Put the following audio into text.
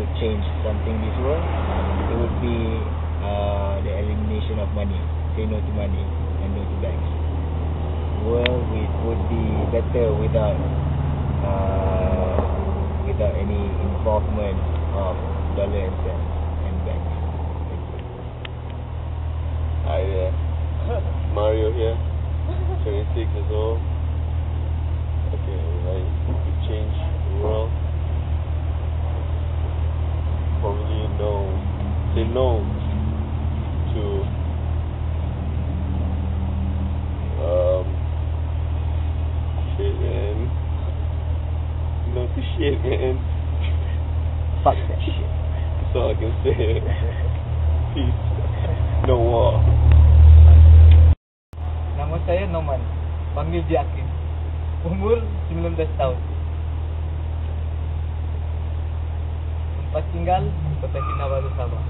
to change something in this world, it would be uh, the elimination of money. Say no to money and no to banks. The world would, would be better without uh, without any involvement of dollar and cents and banks. Hi there. Mario here. 26 years old. No to um man. No to man. Fuck that shit. That's all I can say. Peace. No war. Nama saya Noman. Panggil dia Akin. Umur 19 tahun. Tempat tinggal Kota Kinabalu Sabah.